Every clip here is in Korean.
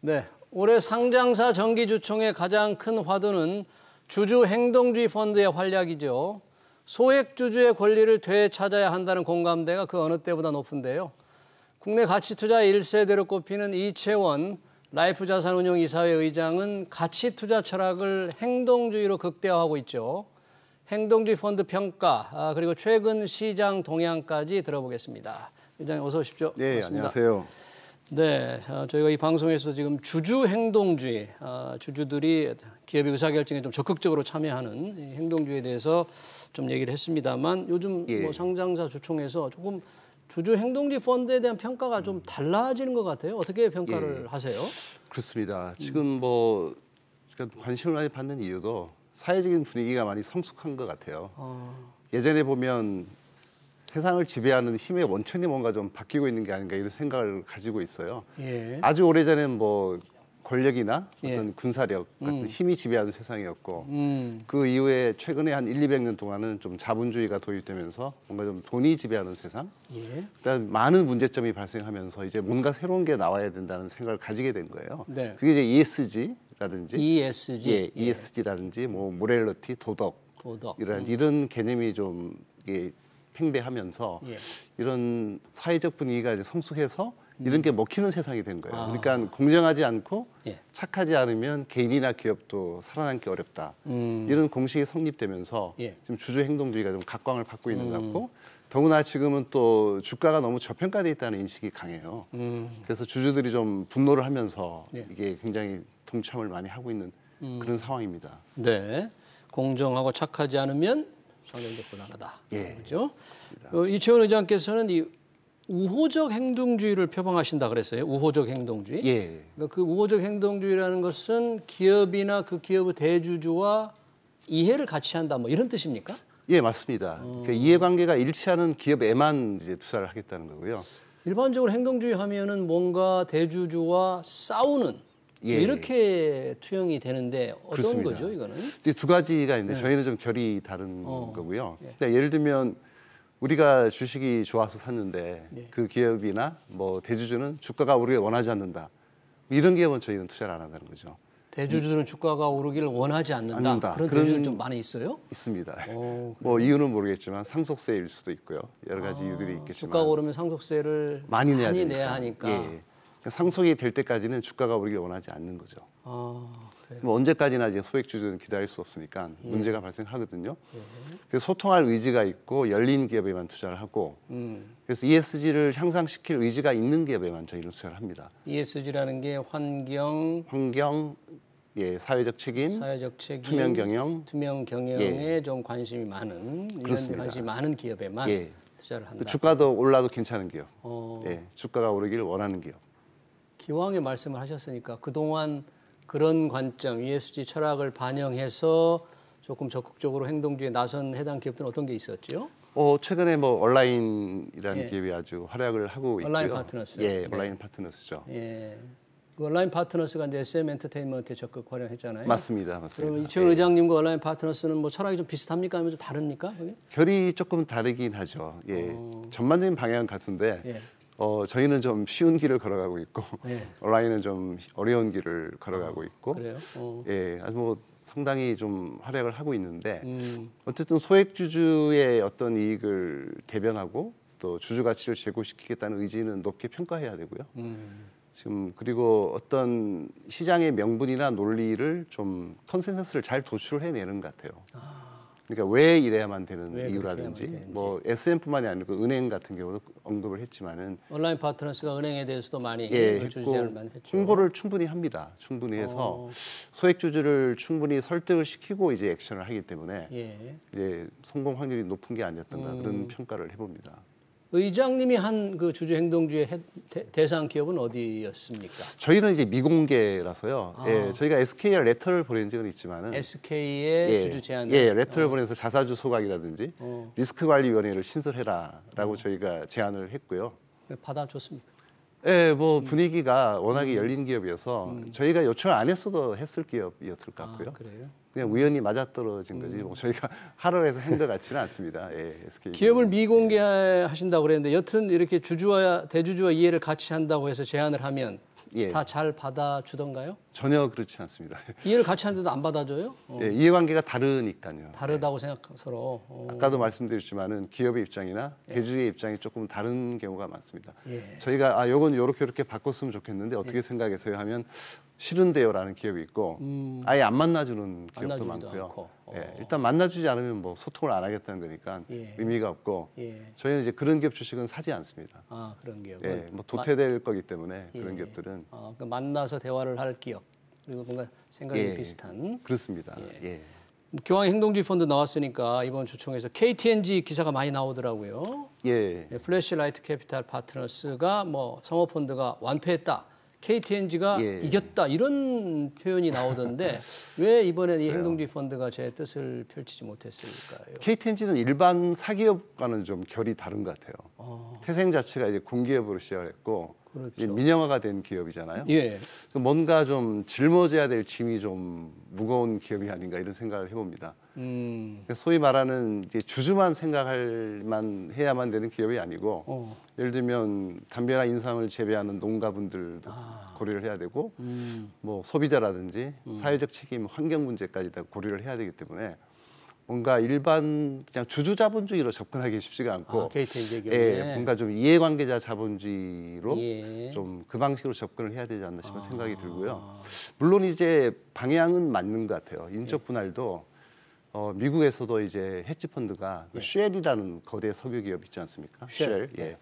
네, 올해 상장사 정기주총의 가장 큰 화두는 주주 행동주의 펀드의 활약이죠. 소액 주주의 권리를 되찾아야 한다는 공감대가 그 어느 때보다 높은데요. 국내 가치 투자 1세대로 꼽히는 이채원 라이프 자산운용 이사회 의장은 가치 투자 철학을 행동주의로 극대화하고 있죠. 행동주의 펀드 평가 아, 그리고 최근 시장 동향까지 들어보겠습니다. 의장님 어서 오십시오. 네, 반갑습니다. 안녕하세요. 네, 어, 저희가 이 방송에서 지금 주주 행동주의, 어, 주주들이 기업의 의사결정에 좀 적극적으로 참여하는 이 행동주의에 대해서 좀 얘기를 했습니다만 요즘 예. 뭐 상장사 주총에서 조금 주주 행동주의 펀드에 대한 평가가 좀 달라지는 것 같아요. 어떻게 평가를 예. 하세요? 그렇습니다. 지금 뭐 관심을 많이 받는 이유도 사회적인 분위기가 많이 성숙한 것 같아요. 어, 예전에 보면 세상을 지배하는 힘의 원천이 뭔가 좀 바뀌고 있는 게 아닌가 이런 생각을 가지고 있어요. 예, 아주 오래전엔 뭐 권력이나 예. 어떤 군사력 같은 힘이 지배하는 세상이었고 음, 그 이후에 최근에 한 1, 200년 동안은 좀 자본주의가 도입되면서 뭔가 좀 돈이 지배하는 세상? 예, 일단 많은 문제점이 발생하면서 이제 뭔가 새로운 게 나와야 된다는 생각을 가지게 된 거예요. 네. 그게 이제 ESG라든지 ESG, 예, ESG라든지 뭐 모렐러티, 도덕 도덕, 이런 이런 개념이 좀 이게 팽배하면서 예. 이런 사회적 분위기가 이제 성숙해서 이런 게 먹히는 세상이 된 거예요. 아. 그러니까 공정하지 않고 예. 착하지 않으면 개인이나 기업도 살아남기 어렵다. 음. 이런 공식이 성립되면서 예. 음. 지금 주주 행동주의가 좀 각광을 받고 있는 것 같고 더구나 지금은 또 주가가 너무 저평가돼 있다는 인식이 강해요. 음, 그래서 주주들이 좀 분노를 하면서 예. 이게 굉장히 동참을 많이 하고 있는 음. 그런 상황입니다. 네, 공정하고 착하지 않으면 상대적 불안하다. 예. 그렇죠? 어, 이채원 의장께서는 이 우호적 행동주의를 표방하신다 그랬어요. 우호적 행동주의. 예. 그러니까 그 우호적 행동주의라는 것은 기업이나 그 기업의 대주주와 이해를 같이 한다. 뭐 이런 뜻입니까? 예, 맞습니다. 어. 그러니까 이해관계가 일치하는 기업에만 이제 투자를 하겠다는 거고요. 일반적으로 행동주의 하면은 뭔가 대주주와 싸우는 예. 뭐 이렇게 투영이 되는데 어떤 그렇습니다. 거죠, 이거는? 두 가지가 있는데 저희는 좀 결이 다른 네. 어. 거고요. 예. 그러니까 예를 들면 우리가 주식이 좋아서 샀는데 네. 그 기업이나 뭐 대주주는 주가가 오르길 원하지 않는다. 이런 기업은 저희는 투자를 안 한다는 거죠. 대주주들은 주가가 오르기를 원하지 않는다. 않는다. 그런 그런- 대주주 좀 많이 있어요. 있습니다. 어, 뭐 이유는 모르겠지만 상속세일 수도 있고요. 여러 가지 이유들이 있겠지만 아, 주가가 오르면 상속세를 많이 내야 많이. 내야 하니까. 예. 그러니까 상속이 될 때까지는 주가가 오르길 원하지 않는 거죠. 아. 뭐 언제까지나 이제 소액주주는 기다릴 수 없으니까 예. 문제가 발생하거든요. 그래서 소통할 의지가 있고 열린 기업에만 투자를 하고 음, 그래서 ESG를 향상시킬 의지가 있는 기업에만 저희는 투자를 합니다. ESG라는 게 환경, 환경, 예, 사회적 책임, 사회적 책임, 투명 경영, 투명 경영에 좀 관심이 많은 이런 그렇습니다. 관심이 많은 기업에만 예. 투자를 한다. 그 주가도 올라도 괜찮은 기업, 어, 예, 주가가 오르기를 원하는 기업. 기왕에 말씀을 하셨으니까 그동안 그런 관점, ESG 철학을 반영해서 조금 적극적으로 행동주의에 나선 해당 기업들은 어떤 게 있었죠? 어, 최근에 뭐 온라인이라는 예. 기업이 아주 활약을 하고 있고요. 온라인 파트너스. 예, 네. 온라인 파트너스죠. 예. 그 온라인 파트너스가 이제 SM 엔터테인먼트에 적극 활용했잖아요. 맞습니다, 맞습니다. 그러면 이채원 의장님과 온라인 파트너스는 뭐 철학이 좀 비슷합니까? 아니면 좀 다릅니까? 그게? 결이 조금 다르긴 하죠. 예, 전반적인 방향은 같은데 어. 예. 어, 저희는 좀 쉬운 길을 걸어가고 있고 예. 온라인은 좀 어려운 길을 걸어가고 있고 그래요? 어. 예, 아주 뭐 상당히 좀 활약을 하고 있는데 음, 어쨌든 소액 주주의 어떤 이익을 대변하고 또 주주 가치를 제고시키겠다는 의지는 높게 평가해야 되고요. 음. 지금 그리고 어떤 시장의 명분이나 논리를 좀 컨센서스를 잘 도출해내는 것 같아요. 그러니까 왜 이래야만 되는 왜 이유라든지. 뭐 SM뿐만이 아니고 은행 같은 경우도 언급을 했지만은 온라인 파트너스가 은행에 대해서도 많이 예, 주제 했고 제안을 많이 했죠. 홍보를 충분히 합니다. 충분히 해서 어. 소액 주주를 충분히 설득을 시키고 이제 액션을 하기 때문에 예. 이제 성공 확률이 높은 게 아니었던가 음. 그런 평가를 해봅니다. 의장님이 한 그 주주 행동주의 대- 대상 기업은 어디였습니까? 저희는 이제 미공개라서요. 아. 예, 저희가 SK에 레터를 보낸 적은 있지만은 SK의 예, 주주 제안을 예, 레터를 보내서 자사주 소각이라든지 어. 리스크 관리 위원회를 신설해라라고 저희가 제안을 했고요. 받아줬습니까? 예, 음. 뭐 분위기가 워낙에 열린 기업이어서 저희가 요청을 안 했어도 했을 기업이었을 것 같고요. 아, 그래요? 그냥 우연히 맞아떨어진 거지. 음. 뭐 저희가 하루 해서 한것 같지는 않습니다. 예, SK. 기업을 미공개하신다고 그랬는데 여튼 이렇게 주주와 대주주와 이해를 같이 한다고 해서 제안을 하면 예. 다 잘 받아주던가요? 전혀 그렇지 않습니다. 이해를 같이 하는데도 안 받아줘요? 어, 예, 이해관계가 다르니까요. 다르다고 생각 서로. 어, 아까도 말씀드렸지만은 기업의 입장이나 대주주의 입장이 조금 다른 경우가 많습니다. 예. 저희가 아 요건 요렇게 요렇게 바꿨으면 좋겠는데 어떻게 생각해서요 하면 싫은데요라는 기업이 있고 아예 안 만나주는 기업도 음. 많고요. 않고. 어. 예, 일단 만나주지 않으면 뭐 소통을 안 하겠다는 거니까 예. 의미가 없고 예. 저희는 이제 그런 기업 주식은 사지 않습니다. 아 그런 기업. 예, 뭐 도태될 거기 때문에 예. 그런 기업들은 어, 그 만나서 대화를 할 기업 그리고 뭔가 생각이 예. 비슷한 그렇습니다. 예. 교황 행동주의 펀드 나왔으니까 이번 주총에서 KT&G 기사가 많이 나오더라고요. 예. 예, 플래시라이트 캐피탈 파트너스가 뭐 성업펀드가 완패했다. KT&G가 예. 이겼다 이런 표현이 나오던데 왜 이번엔 이 행동주의 펀드가 제 뜻을 펼치지 못했을까요? KTNG는 일반 사기업과는 좀 결이 다른 것 같아요. 태생 자체가 이제 공기업으로 시작했고 그렇죠. 민영화가 된 기업이잖아요. 예, 그 뭔가 좀 짊어져야 될 짐이 좀 무거운 기업이 아닌가 이런 생각을 해봅니다. 음, 그러니까 소위 말하는 주주만 생각할만 해야만 되는 기업이 아니고 어, 예를 들면 담배나 인삼을 재배하는 농가분들도 고려를 해야 되고 아. 음, 뭐 소비자라든지 사회적 책임, 환경 문제까지 다 고려를 해야 되기 때문에 뭔가 일반 그냥 주주 자본주의로 접근하기 쉽지가 않고 아, KT&G 의 예, 경우에 뭔가 좀 이해관계자 자본주의로 예. 좀그 방식으로 접근을 해야 되지 않나 싶은 생각이 들고요. 물론 이제 방향은 맞는 것 같아요. 인적 분할도 어, 미국에서도 이제 헤지 펀드가 그 쉘이라는 거대 석유 기업 있지 않습니까? 쉘. 쉘. 예.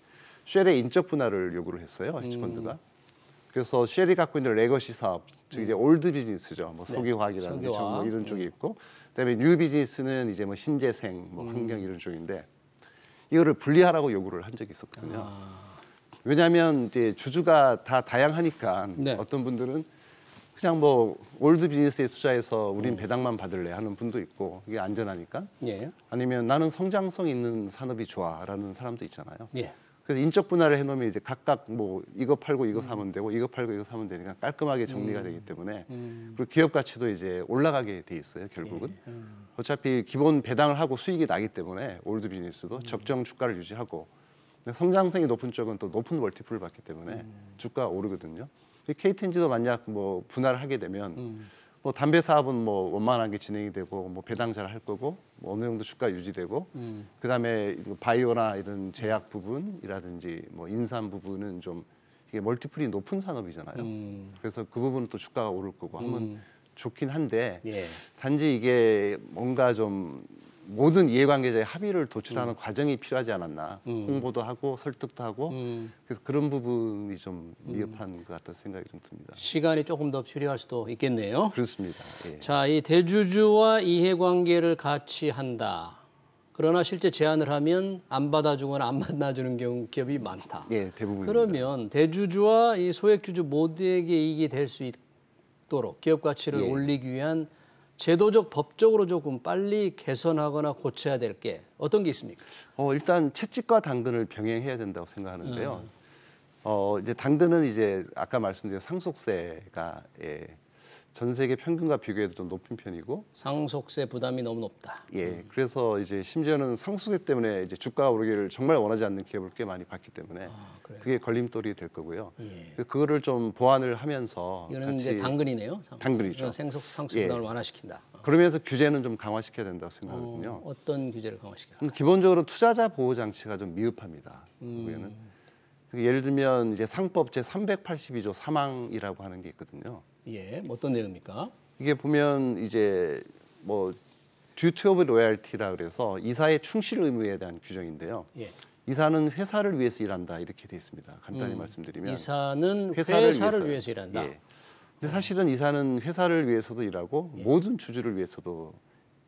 쉘의 인적 분할을 요구를 했어요. 헤지 펀드가. 그래서 쉘이 갖고 있는 legacy 사업, 즉 이제 old business죠. 뭐 석유화학이라든지 석유화학. 뭐 이런 쪽이 있고, 그다음에 new business는 이제 뭐 신재생, 뭐 환경 이런 쪽인데 이거를 분리하라고 요구를 한 적이 있었거든요. 왜냐하면 이제 주주가 다 다양하니까 네. 어떤 분들은 그냥 뭐 old business에 투자해서 우린 배당만 받을래 하는 분도 있고 이게 안전하니까 예, 아니면 나는 성장성 있는 산업이 좋아라는 사람도 있잖아요. 예, 그래서 인적 분할을 해놓으면 이제 각각 뭐 이거 팔고 이거 사면 되고 이거 팔고 이거 사면 되니까 깔끔하게 정리가 되기 때문에 그리고 기업 가치도 이제 올라가게 돼 있어요 결국은. 어차피 기본 배당을 하고 수익이 나기 때문에 old business도 적정 주가를 유지하고 성장성이 높은 쪽은 또 높은 multiple을 받기 때문에 주가가 오르거든요. KT&G도 만약 뭐 분할을 하게 되면 뭐 담배 사업은 뭐 원만하게 진행이 되고 뭐 배당 잘 할 거고 뭐 어느 정도 주가 유지되고 그다음에 이거 바이오나 이런 제약 부분이라든지 뭐 인삼 부분은 좀 이게 멀티플이 높은 산업이잖아요. 음. 그래서 그 부분은 또 주가가 오를 거고 하면 좋긴 한데 예. 단지 이게 뭔가 좀 모든 이해관계자의 합의를 도출하는 과정이 필요하지 않았나 홍보도 하고 설득도 하고 음. 그래서 그런 부분이 좀 미흡한 것 같다는 생각이 좀 듭니다. 시간이 조금 더 필요할 수도 있겠네요. 그렇습니다. 예. 자, 이 대주주와 이해관계를 같이 한다. 그러나 실제 제안을 하면 안 받아주거나 안 만나주는 경우 기업이 많다. 예, 대부분. 그러면 대주주와 이 소액주주 모두에게 이익이 될 수 있도록 기업 가치를 예. 올리기 위한 제도적 법적으로 조금 빨리 개선하거나 고쳐야 될 게 어떤 게 있습니까? 어, 일단 채찍과 당근을 병행해야 된다고 생각하는데요. 어, 이제 당근은 이제 아까 말씀드린 상속세가 예, 전 세계 평균과 비교해도 좀 높은 편이고 상속세 부담이 너무 높다. 예, 그래서 이제 심지어는 상속세 때문에 이제 주가가 오르기를 정말 원하지 않는 기업을 꽤 많이 봤기 때문에 아, 그래요? 그게 걸림돌이 될 거고요. 예. 그래서 그거를 좀 보완을 하면서 이거는 이제 당근이네요. 상속세. 당근이죠. 생속 상속 예. 부담을 완화시킨다. 그러면서 규제는 좀 강화시켜야 된다고 생각하거든요. 어, 어떤 규제를 강화시켜? 근데 기본적으로 투자자 보호 장치가 좀 미흡합니다. 음. 예를 들면 이제 상법 제 382조 사망이라고 하는 게 있거든요. 예, 뭐 어떤 내용입니까? 이게 보면 이제 뭐 duty of loyalty라 그래서 이사의 충실 의무에 대한 규정인데요. 예. 이사는 회사를 위해서 일한다 이렇게 돼 있습니다. 간단히 음. 말씀드리면 이사는 회사를 회사를. 위해서 일한다. 예. 근데 사실은 이사는 회사를 위해서도 일하고 예. 모든 주주를 위해서도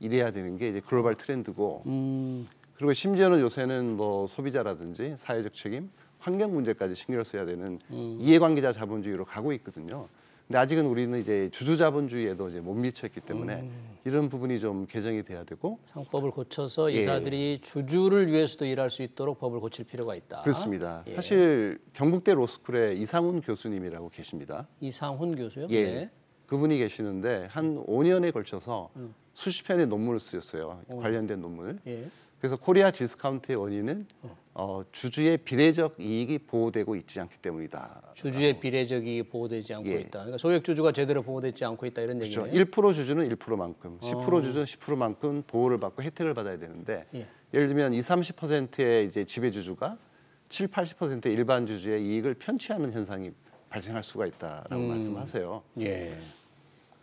일해야 되는 게 이제 글로벌 트렌드고 음, 그리고 심지어는 요새는 뭐 소비자라든지 사회적 책임, 환경 문제까지 신경을 써야 되는 음. 이해관계자 자본주의로 가고 있거든요. 근데 아직은 우리는 이제 주주 자본주의에도 이제 못 미쳤기 때문에 음. 이런 부분이 좀 개정이 돼야 되고 상법을 고쳐서 예. 이사들이 주주를 위해서도 일할 수 있도록 법을 고칠 필요가 있다. 그렇습니다. 예. 사실 경북대 로스쿨에 이상훈 교수님이라고 계십니다. 이상훈 교수요? 예. 네. 그분이 계시는데 한 5년에 걸쳐서 음. 수십 편의 논문을 쓰셨어요. 관련된 논문을. 예. 그래서 코리아 디스카운트의 원인은 어, 주주의 비례적 이익이 보호되고 있지 않기 때문이다. 주주의 비례적이 보호되지 않고 예. 있다. 그러니까 소액 주주가 제대로 보호되지 않고 있다 이런 그렇죠. 얘기네요. 1% 주주는 1%만큼, 10% 주주는 10%만큼 보호를 받고 혜택을 받아야 되는데 예. 예를 들면 20, 30%의 이제 지배 주주가 7, 80%의 일반 주주의 이익을 편취하는 현상이 발생할 수가 있다라고 말씀하세요. 예.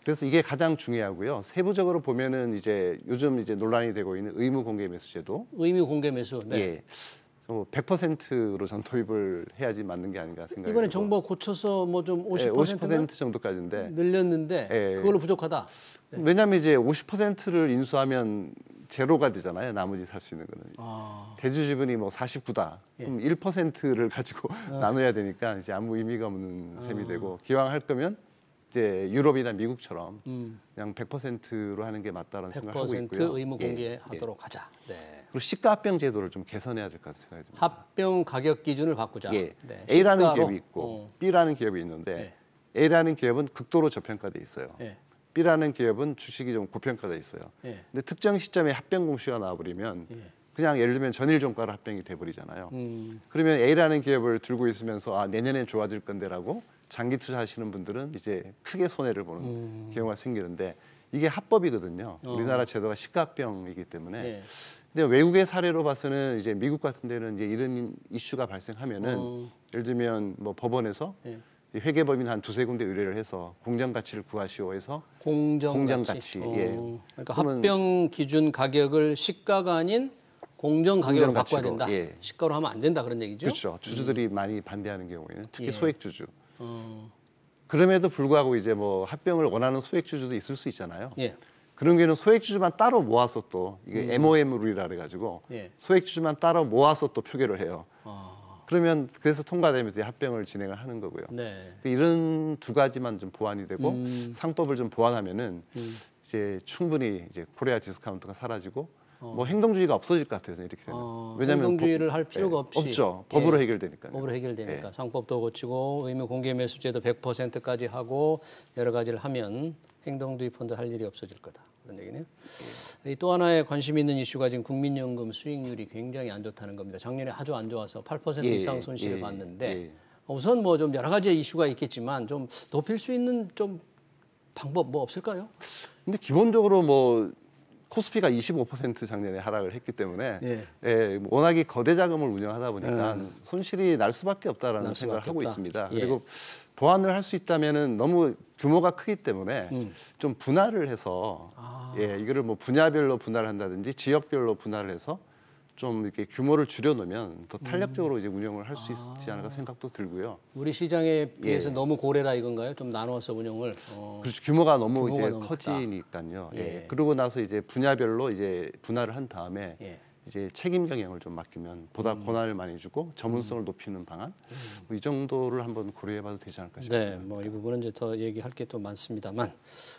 그래서 이게 가장 중요하고요. 세부적으로 보면은 이제 요즘 이제 논란이 되고 있는 의무 공개 매수제도 의무 공개 매수. 네. 예. 100%로 전 도입을 해야지 맞는 게 아닌가 생각이 이번에. 정부가 고쳐서 뭐좀 예, 50%가 50% 정도까지인데 늘렸는데 예. 그걸로 부족하다. 왜냐하면 이제 50%를 인수하면 제로가 되잖아요. 나머지 살 수 있는 거는. 아, 대주 지분이 뭐 49다. 예. 그럼 1%를 가지고 어. 나눠야 되니까 이제 아무 의미가 없는 셈이 되고 기왕 할 거면 이제 유럽이나 미국처럼 음, 그냥 100%로 하는 게 맞다라는 생각을 하고 있고요. 100% 의무 예, 예. 공개하도록 하자. 네. 그리고 시가 합병 제도를 좀 개선해야 될 것 생각이 듭니다. 합병 가격 기준을 바꾸자. 예. 네. A라는 기업이 있고 어, B라는 기업이 있는데 A라는 기업은 극도로 저평가돼 있어요. 예. B라는 기업은 주식이 좀 고평가돼 있어요. 예. 근데 특정 시점에 합병 공시가 나와버리면 예. 그냥 예를 들면 전일 종가로 합병이 돼버리잖아요. 음, 그러면 A라는 기업을 들고 있으면서 아 내년엔 좋아질 건데라고 장기 투자하시는 분들은 이제 크게 손해를 보는 음. 경우가 생기는데 이게 합법이거든요. 어. 우리나라 제도가 시가합병이기 때문에. 예. 근데 외국의 사례로 봐서는 이제 미국 같은 데는 이제 이런 이슈가 발생하면은 어. 예를 들면 뭐 법원에서 예. 이 회계법인 한 두세 군데 의뢰를 해서 공정 가치를 구하시오 해서 공정, 공정 가치. 가치, 어, 예. 그러니까 합병 기준 가격을 시가가 아닌 공정 가격으로 바꿔야 된다. 예. 시가로 하면 안 된다 그런 얘기죠. 그렇죠. 주주들이 많이 반대하는 경우에는 특히 예. 소액 주주. 어, 그럼에도 불구하고 이제 뭐 합병을 원하는 소액 주주도 있을 수 있잖아요. 예. 그런 경우는 소액 주주만 따로 모아서 또 이게 MOM 룰이라 그래가지고 예. 소액 주주만 따로 모아서 또 표결을 해요. 아, 그러면 그래서 통과되면 이제 합병을 진행을 하는 거고요. 네. 이런 두 가지만 좀 보완이 되고 음. 상법을 좀 보완하면은 이제 충분히 이제 코리아 디스카운트가 사라지고 뭐 행동주의가 없어질 것 같아요. 이렇게 되면. 어, 왜냐하면 행동주의를 법- 할 필요가 예, 없이 없죠. 예. 법으로 해결되니까요. 법으로 해결되니까 예. 상법도 고치고 의무 공개 매수제도 100%까지 하고 여러 가지를 하면 행동주의 펀드 할 일이 없어질 거다 그런 얘기네요. 이또 하나의 관심 있는 이슈가 지금 국민연금 수익률이 굉장히 안 좋다는 겁니다. 작년에 아주 안 좋아서 8% 예, 이상 손실을 예, 봤는데 예. 우선 뭐 좀 여러 가지 이슈가 있겠지만 좀 높일 수 있는 좀 방법 뭐 없을까요? 근데 기본적으로 뭐 코스피가 25% 작년에 하락을 했기 때문에 예. 예, 뭐 워낙에 거대 자금을 운영하다 보니까 손실이 날 수밖에 없다라는 날 생각을 수밖에 하고 없다. 있습니다. 예. 그리고 보완을 할 수 있다면은 너무 규모가 크기 때문에 음. 좀 분할을 해서 아. 예, 이거를 뭐 분야별로 분할을 한다든지 지역별로 분할을 해서 좀 이렇게 규모를 줄여놓으면 더 탄력적으로 이제 운영을 할 수 있지 않을까 생각도 들고요. 우리 시장에 비해서 예. 너무 고래라 이건가요? 좀 나누어서 운영을 어, 그렇죠. 규모가 너무 규모가 이제 커지니까요. 예. 예. 그러고 나서 이제 분야별로 이제 분할을 한 다음에 예. 이제 책임 경영을 좀 맡기면 보다 음. 권한을 많이 주고 전문성을 높이는 방안 뭐 이 정도를 한번 고려해봐도 되지 않을까 싶습니다. 네, 뭐 이 부분은 이제 더 얘기할 게 또 많습니다만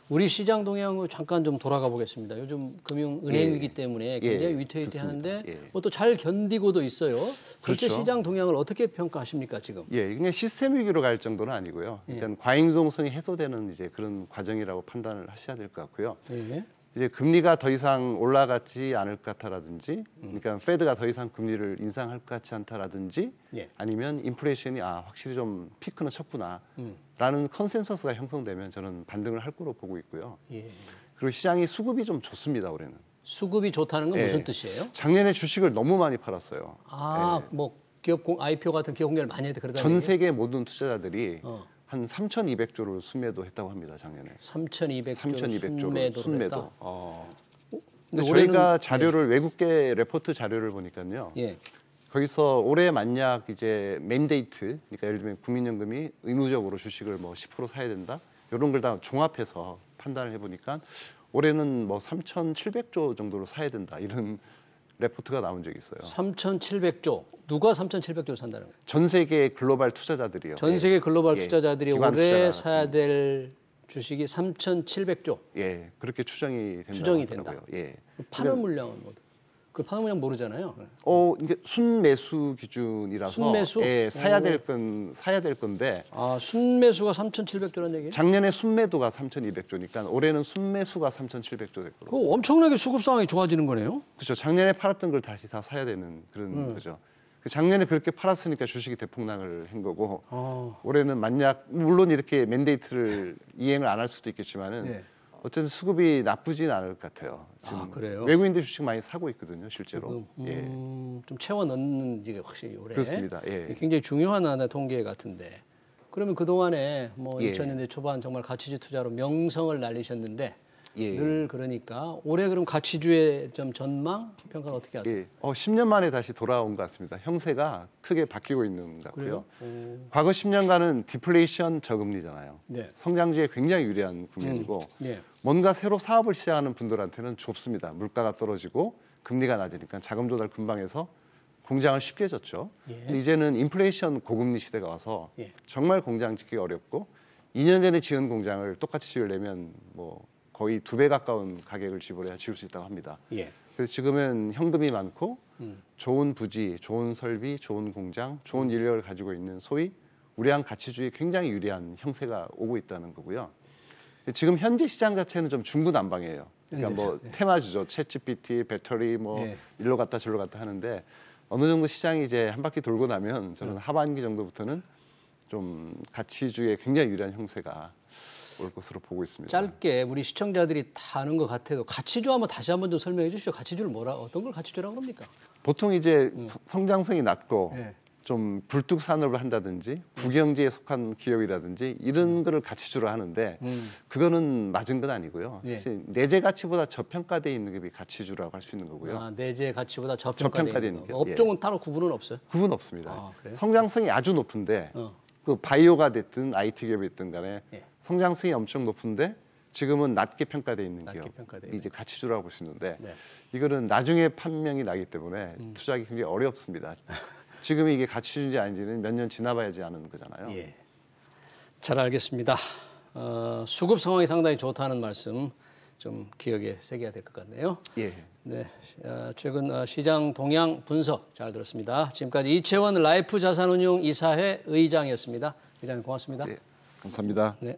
우리 시장 동향으로 잠깐 좀 돌아가 보겠습니다. 요즘 금융 은행 예. 위기 때문에 예, 굉장히 위태위태하는데 그렇습니다. 예. 뭐또 잘 견디고도 있어요. 실제 그렇죠. 시장 동향을 어떻게 평가하십니까 지금? 예, 그냥 시스템 위기로 갈 정도는 아니고요. 예. 일단 과잉 유동성이 해소되는 이제 그런 과정이라고 판단을 하셔야 될 것 같고요. 예. 이제 금리가 더 이상 올라가지 않을 것 같다라든지, 음. 그러니까 Fed가 더 이상 금리를 인상할 것 같지 않다라든지, 예. 아니면 인플레이션이 아 확실히 좀 피크는 쳤구나라는 음. 컨센서스가 형성되면 저는 반등을 할 거로 보고 있고요. 예. 그리고 시장이 수급이 좀 좋습니다 올해는. 수급이 좋다는 건 예. 무슨 뜻이에요? 작년에 주식을 너무 많이 팔았어요. 아, 뭐 기업 공 IPO 같은 기업 공개를 많이 했다 그러다 예. 전 세계 모든 투자자들이 어. 한 3,200조를 순매도했다고 합니다 작년에. 3,200조 3,200조를 순매도를 순매도. 했다. 어. 근데 저희가 자료를 외국계 레포트 자료를 보니까요. 예. 거기서 올해 만약 이제 맨데이트, 그러니까 예를 들면 국민연금이 의무적으로 주식을 뭐 10% 사야 된다 이런 걸 다 종합해서 판단을 해보니까 올해는 뭐 3,700조 정도로 사야 된다 이런 레포트가 나온 적이 있어요. 3,700조. 누가 3,700조 산다는 거예요? 전 세계 글로벌 투자자들이요. 전 세계 글로벌 예. 투자자들이 기관 올해 투자자. 사야 될 주식이 3,700조. 예, 예, 그렇게 추정이 된다고 추정이 하더라고요. 예. 파는 물량은 뭐? 그 물량 모르잖아요. 어, 이게 순매수 기준이라서 순매수? 예, 사야 될 건 사야 될 건데 아, 순매수가 3,700조라는 얘기예요? 작년에 순매도가 3,200조니까 올해는 순매수가 3,700조 될 거로. 그 엄청나게 수급 상황이 좋아지는 거네요. 그렇죠. 작년에 팔았던 걸 다시 다 사야 되는 그런 음. 거죠. 그 작년에 그렇게 팔았으니까 주식이 대폭락을 한 거고 어. 올해는 만약 물론 이렇게 맨데이트를 이행을 안 할 수도 있겠지만은 예. 어쨌든 수급이 나쁘진 않을 것 같아요. 아, 그래요? 외국인들 주식 많이 사고 있거든요, 실제로. 지금, 예. 음, 좀 채워 넣는지가 확실히 올해 그렇습니다. 예. 굉장히 중요한 하나의 통계 같은데 그러면 그 동안에 뭐 예. 2000년대 초반 정말 가치주 투자로 명성을 날리셨는데 예. 늘 그러니까 올해 그럼 가치주의 좀 전망 평가는 어떻게 하세요? 예. 어, 10년 만에 다시 돌아온 것 같습니다. 형세가 크게 바뀌고 있는 것 같고요. 오. 과거 10년간은 디플레이션 저금리잖아요. 네. 성장주에 굉장히 유리한 국면이고 예. 뭔가 새로 사업을 시작하는 분들한테는 좁습니다. 물가가 떨어지고 금리가 낮으니까 자금 조달 금방 해서 공장을 쉽게 졌죠. 예. 이제는 인플레이션 고금리 시대가 와서 예. 정말 공장 짓기 어렵고 2년 전에 지은 공장을 똑같이 지으려면 뭐 거의 두 배 가까운 가격을 지불해야 지을 수 있다고 합니다. 예. 그래서 지금은 현금이 많고 음. 좋은 부지, 좋은 설비, 좋은 공장, 좋은 인력을 가지고 있는 소위 우량 가치주의 굉장히 유리한 형세가 오고 있다는 거고요. 지금 현재 시장 자체는 좀 중구난방이에요. 그러니까 뭐 테마주죠. 챗GPT, 배터리 뭐 예. 일로 갔다 저로 갔다 하는데 어느 정도 시장이 이제 한 바퀴 돌고 나면 음. 저는 하반기 정도부터는 좀 가치주의 굉장히 유리한 형세가 올 것으로 보고 있습니다. 짧게 우리 시청자들이 다 아는 것 같아요. 가치주 한번 다시 한번 좀 설명해 주시죠. 가치주를 뭐라 어떤 걸 가치주라고 그럽니까? 보통 이제 서- 성장성이 낮고 음. 예. 좀 굴뚝 산업을 한다든지 국영지에 속한 기업이라든지 이런 거를 가치주로 하는데 음. 그거는 맞은 건 아니고요. 예. 사실 내재 가치보다 저평가돼 있는 게 가치주라고 할 수 있는 거고요. 아, 내재 가치보다 저평가되어 저평가되어 있는 거. 게, 예. 업종은 따로 구분은 없어요. 구분 없습니다. 아? 성장성이 아주 높은데 어. 그 바이오가 됐든 IT 기업이 됐든 간에 예. 성장성이 엄청 높은데 지금은 낮게 평가돼 있는 낮게 기업 평가돼 이제 가치주라고 있는데 네. 음. 이거는 나중에 판명이 나기 때문에 투자하기 굉장히 어렵습니다. 지금 이게 가치주인지 아닌지는 몇 년 지나봐야지 아는 거잖아요. 예. 잘 알겠습니다. 어, 수급 상황이 상당히 좋다는 말씀 좀 기억에 새겨야 될 것 같네요. 예. 네, 어, 최근 어, 시장 동향 분석 잘 들었습니다. 지금까지 이채원 라이프 자산운용 이사회 의장이었습니다. 의장님 고맙습니다. 예. 감사합니다. 네.